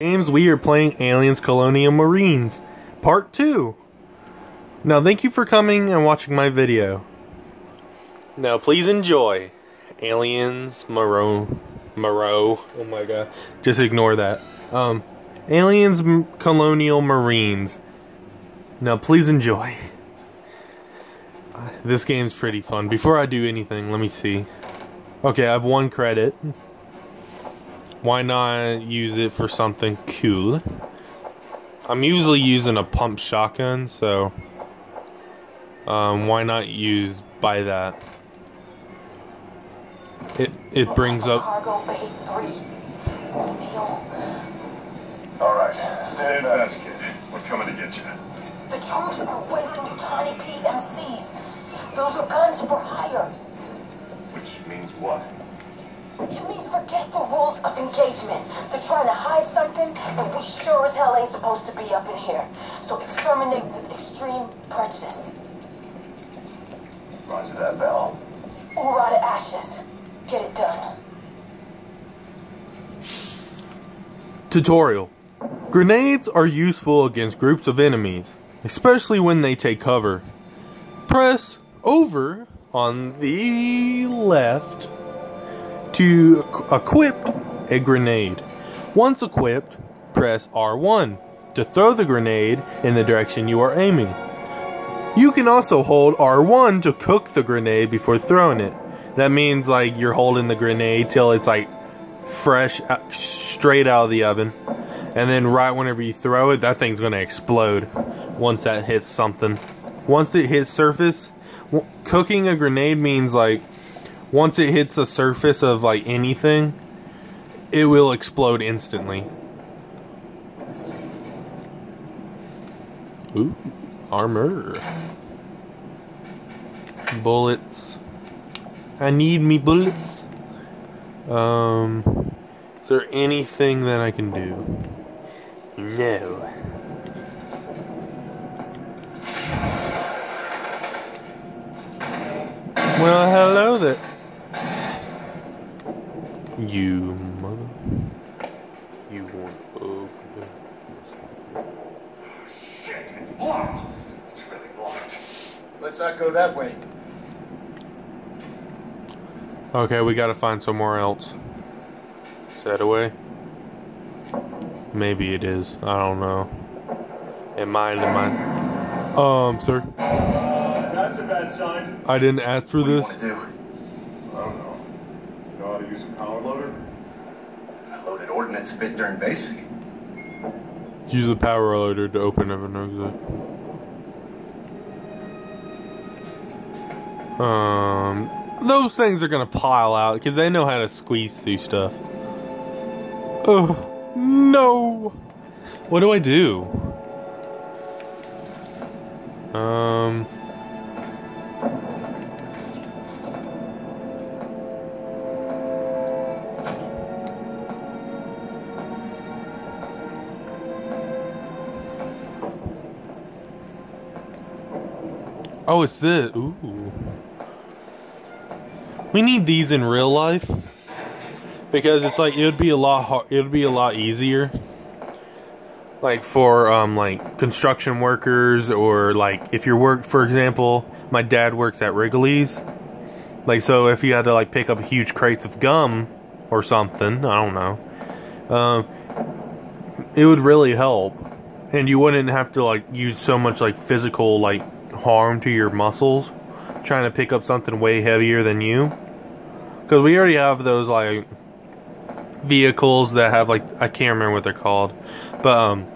Games we are playing Aliens Colonial Marines Part 2. Now thank you for coming and watching my video. Now please enjoy Aliens Moreau Moreau. Oh my god. Just ignore that. Um Aliens M Colonial Marines. Now please enjoy. This game's pretty fun. Before I do anything, let me see. Okay, I have one credit why not use it for something cool? I'm usually using a pump shotgun, so um, why not use by that? It it brings up. Cargo Bay three. All right, stay fast, kid. We're coming to get you. The troops are waiting to tiny PMCs. Those are guns for hire. Which means what? It means forget the rules of engagement. They're trying to hide something, and we sure as hell ain't supposed to be up in here. So exterminate with extreme prejudice. Roger that, Val. Oorah to ashes. Get it done. Tutorial. Grenades are useful against groups of enemies, especially when they take cover. Press over on the left to equip a grenade. Once equipped, press R1 to throw the grenade in the direction you are aiming. You can also hold R1 to cook the grenade before throwing it. That means like you're holding the grenade till it's like fresh, straight out of the oven. And then right whenever you throw it, that thing's to explode once that hits something. Once it hits surface, cooking a grenade means like once it hits a surface of like anything, it will explode instantly. Ooh, armor. Bullets. I need me bullets. Um, is there anything that I can do? No. Well, hello there. You mother. You want open. Shit, it's blocked. It's really blocked. Let's not go that way. Okay, we gotta find somewhere else. Is that a way? Maybe it is. I don't know. It might, it might. Um, sir. Uh, that's a bad sign. I didn't ask for What this. want to do? I don't know. You know how to use a power loader? A loaded ordnance a bit darn basic. Use the power loader to open up an exit. Um, those things are gonna pile out because they know how to squeeze through stuff. Oh no! What do I do? Um. Oh, it's this. Ooh. We need these in real life because it's like it would be a lot. It would be a lot easier, like for um like construction workers or like if you work, for example, my dad works at Wrigley's. Like so, if you had to like pick up huge crates of gum or something, I don't know. Um, it would really help, and you wouldn't have to like use so much like physical like harm to your muscles trying to pick up something way heavier than you. Because we already have those like vehicles that have like I can't remember what they're called, but um,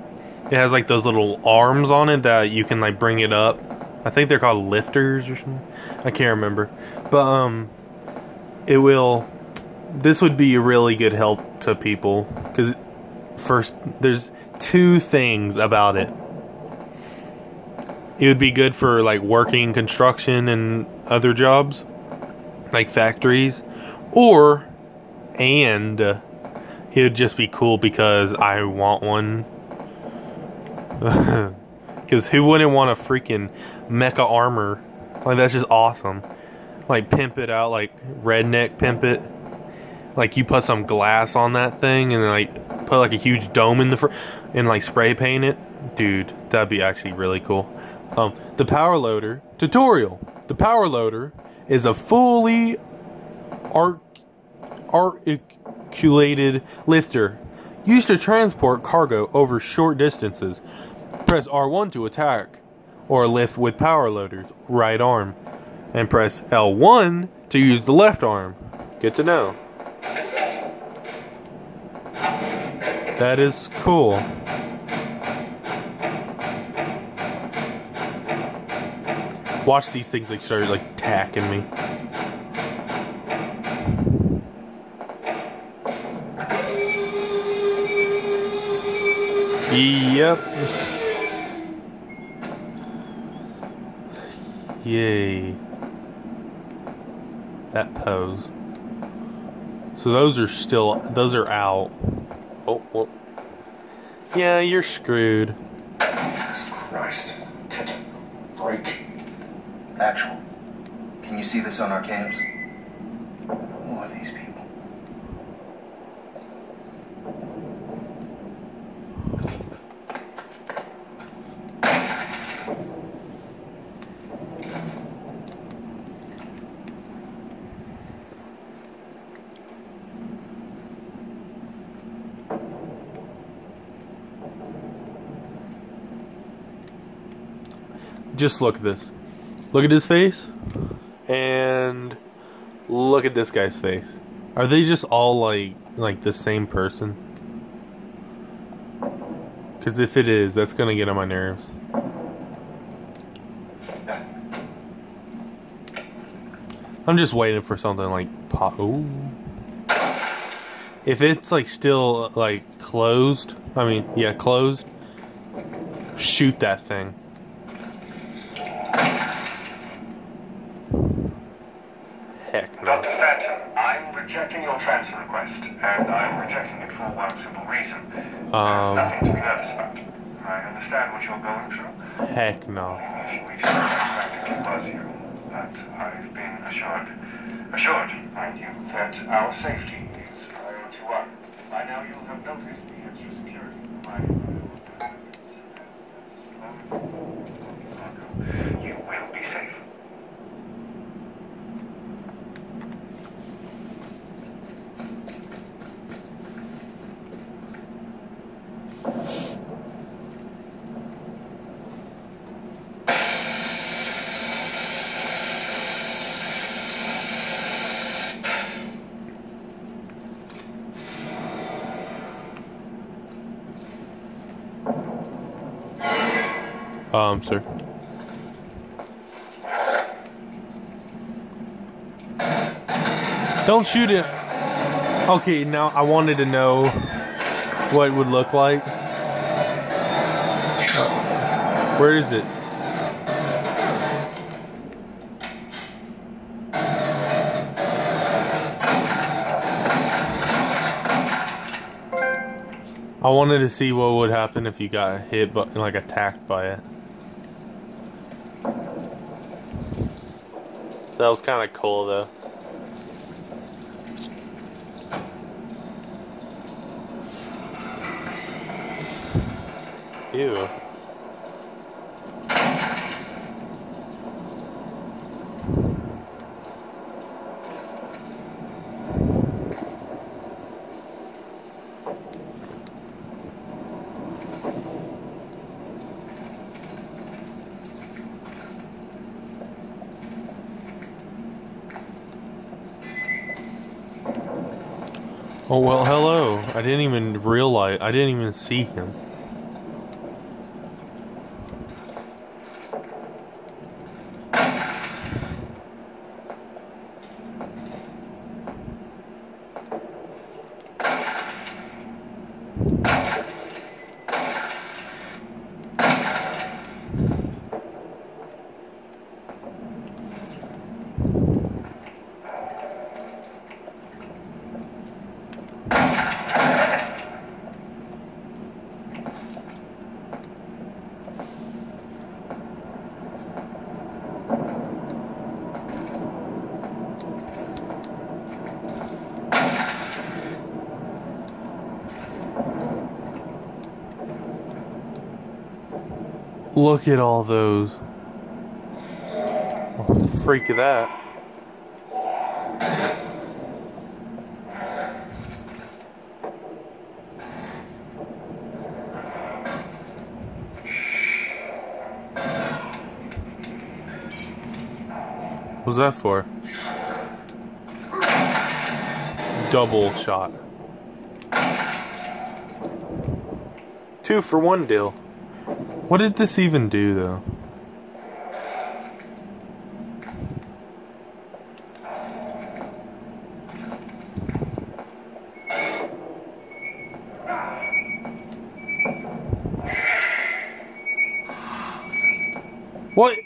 it has like those little arms on it that you can like bring it up. I think they're called lifters or something. I can't remember, but um, it will. This would be a really good help to people because first there's two things about it it would be good for like working construction and other jobs like factories or and it would just be cool because i want one. Because who wouldn't want a freaking mecha armor? Like that's just awesome. Like pimp it out like redneck pimp it. Like you put some glass on that thing and like put like a huge dome in the front and like spray paint it, dude, that'd be actually really cool. Um, the power loader tutorial. The power loader is a fully arc articulated lifter used to transport cargo over short distances. Press R1 to attack or lift with power loaders, right arm, and press L1 to use the left arm. Good to know. That is cool. Watch these things like start like tacking me. Yep. Yay. That pose. So those are still, those are out. Oh. Yeah, you're screwed. Jesus Christ. Break. Actual. Can you see this on our cams? Who are these people? Just look at this. Look at his face. And look at this guy's face. Are they just all like like the same person? Cuz if it is, that's going to get on my nerves. I'm just waiting for something like pop. Ooh. If it's like still like closed, I mean, yeah, closed. Shoot that thing. Heck no. Dr. Stanton, I'm rejecting your transfer request, and I'm rejecting it for one simple reason. Um. There's nothing to be nervous about. I understand what you're going through. Heck no. A few weeks ago, practically was you. But I've been assured, assured, mind you, that our safety is priority one. By now you'll have noticed the extra security provided by the You will be safe. Um, sir. Don't shoot it. Okay, now I wanted to know what it would look like. Where is it? I wanted to see what would happen if you got hit, but like attacked by it. That was kind of cool, though. Ew. Oh well, hello. I didn't even realize. I didn't even see him. Look at all those. Oh, freak of that. What's that for? Double shot. Two for one deal. What did this even do, though? What?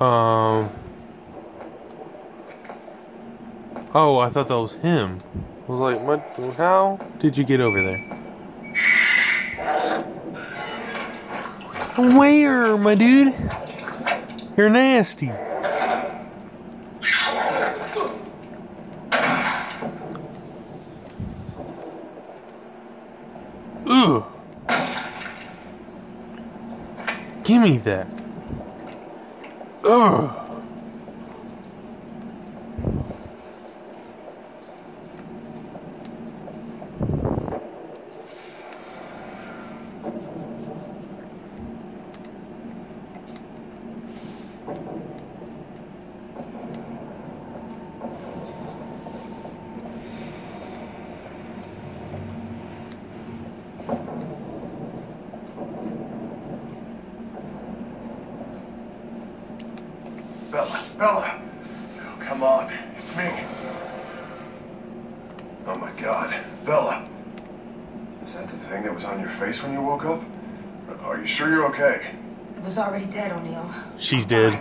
Um. Oh, I thought that was him. I was like, what? How did you get over there? Where, my dude? You're nasty. Ugh. Give me that. Ugh. Bella, Bella! Oh, come on, it's me. Oh my god, Bella! Is that the thing that was on your face when you woke up? Are you sure you're okay? It was already dead, O'Neal. She's dead.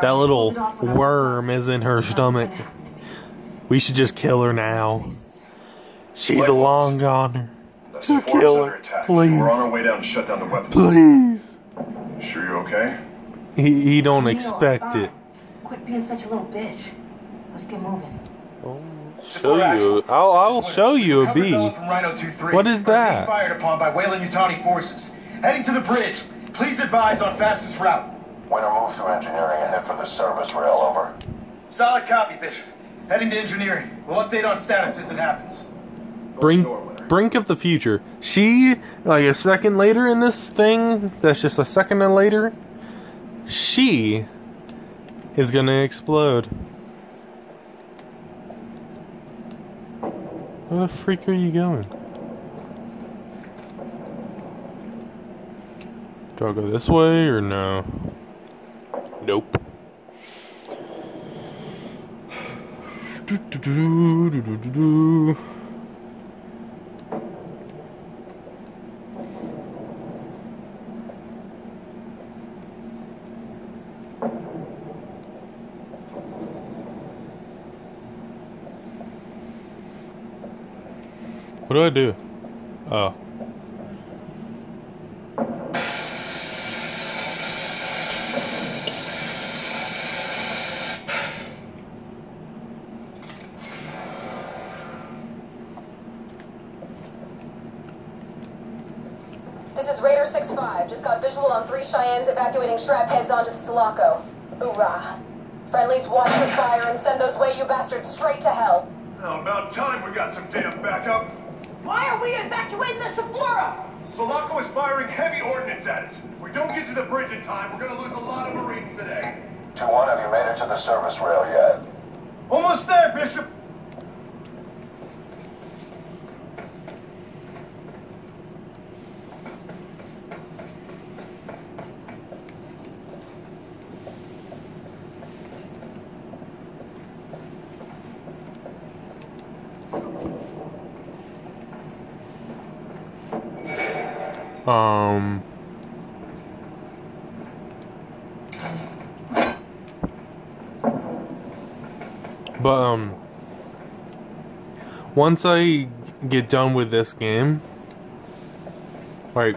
That little worm is in her stomach. We should just kill her now. She's a long goner. That's Just kill her, please. We're on our way down to shut down the weapons. Please. Sure you're okay? He, he don't expect it. Quit being such a little bitch. Let's get moving. Oh Show you. I'll, I'll show you a Recovered B. Bella from Rhino 2-3. What is that? Being fired upon by Weyland-Yutani forces. Heading to the bridge. Please advise on fastest route. Winter move through engineering ahead for the service rail, over. Solid copy, Bishop. Heading to engineering. We'll update on status as it happens. Brink, brink of the future. She, like a second later in this thing, that's just a second later, she is gonna explode. Where the freak are you going? Do I go this way or no? Nope. Do-do-do-do-do-do-do. What do I do? Oh. This is Raider 6-5. Just got visual on three Cheyennes evacuating strap heads onto the Sulaco. Hoorah. Friendlies watch the fire and send those way you bastards straight to hell. Now, about time we got some damn backup. Why are we evacuating the Sephora? Sulaco is firing heavy ordnance at it. If we don't get to the bridge in time, we're gonna lose a lot of Marines today. 2-1, have you made it to the service rail yet? Almost there, Bishop. Um. But um, once I get done with this game, like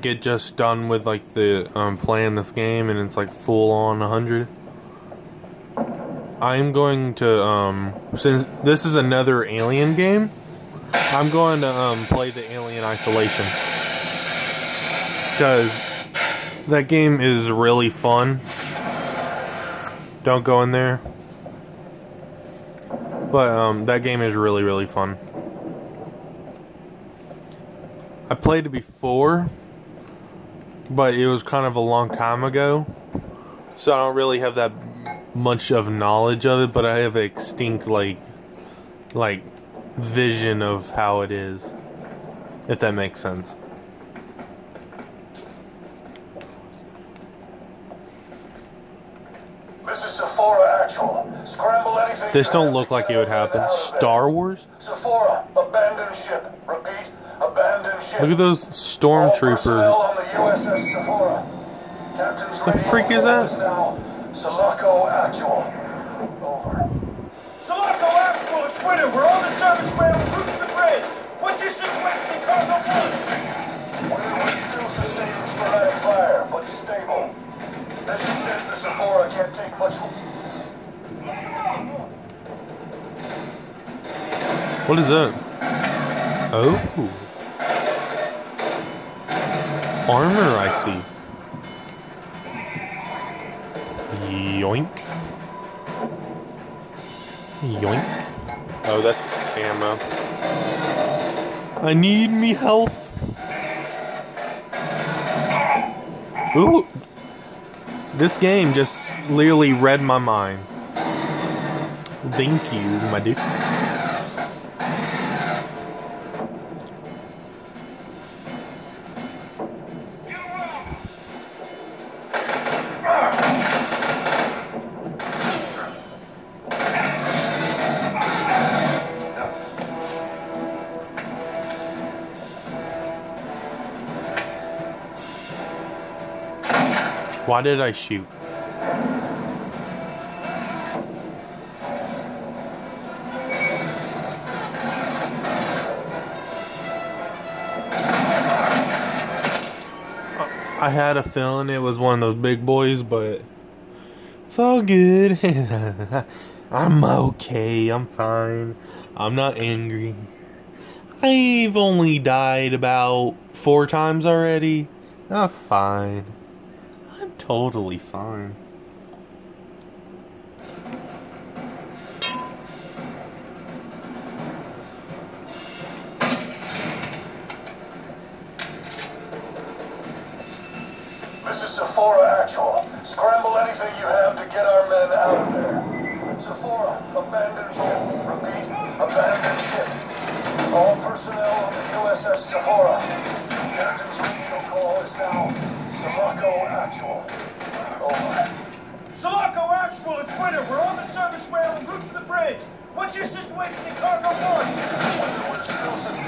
get just done with like the um playing this game and it's like full on 100 I'm going to um since this is another alien game I'm going to um, play the Alien Isolation because that game is really fun. Don't go in there. But um, that game is really, really fun. I played it before, but it was kind of a long time ago. So I don't really have that much of knowledge of it, but I have a extinct like like vision of how it is. If that makes sense. This is Sephora Actual. Scramble anything. This don't look like it would happen. out of there. Star Wars? Sephora, abandoned ship. Repeat, abandoned ship. Look at those All personnel stormtroopers. the USS Sephora. Captain's The freak is call that? Sulaco Actual. Over. Sulaco Actual, it's winter. We're on the service rail en route to the bridge. What's your situation in cargo one? Weather was still sustaining sporadic fire, but stable. Mission says the Sephora can't take much. What is that? Oh. Armor, I see. Yoink. Yoink. Oh, that's ammo. I need me health. Ooh. This game just literally read my mind. Thank you, my dude. Why did I shoot? I had a feeling it was one of those big boys, but it's all good. I'm okay. I'm fine. I'm not angry. I've only died about four times already. I'm fine. Totally fine. This is Sephora Actual. Scramble anything you have to get our men out of there. Sephora, abandon ship. Repeat, abandon ship. All personnel on the USS Sephora. Captain's radio call is now Sulaco Actual. Over. Sulaco Actual, it's winter. We're on the service rail en route to the bridge. What's your situation in cargo one?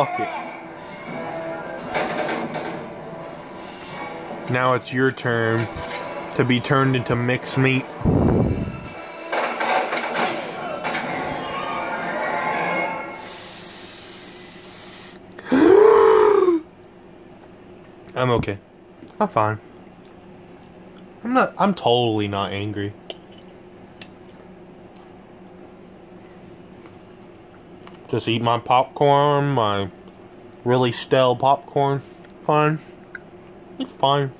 Suck it. Now it's your turn to be turned into mixed meat. I'm okay. I'm fine. I'm not I'm totally not angry. Just eat my popcorn, my really stale popcorn. Fine. It's fine.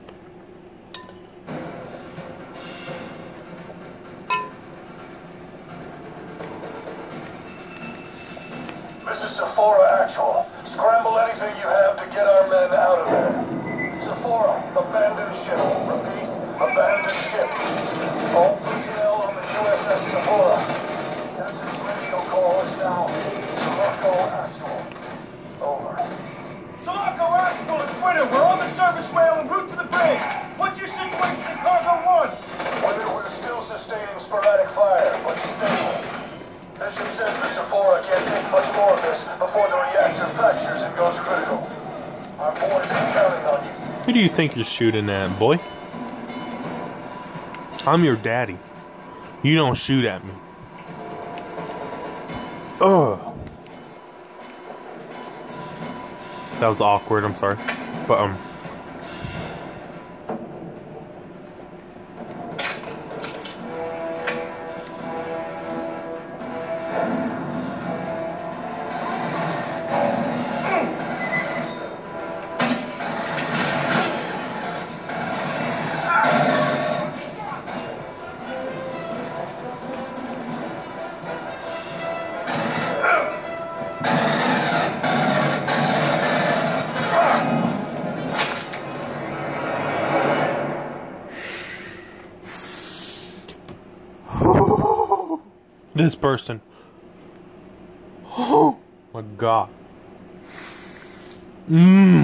Sporadic fire, but stable. Bishop says the Sephora can't take much more of this before the reactor fractures and goes critical. Our boys are counting on you. Who do you think you're shooting at, boy? I'm your daddy. You don't shoot at me. Ugh. That was awkward, I'm sorry. But, um. This person. Oh my god. Mmm.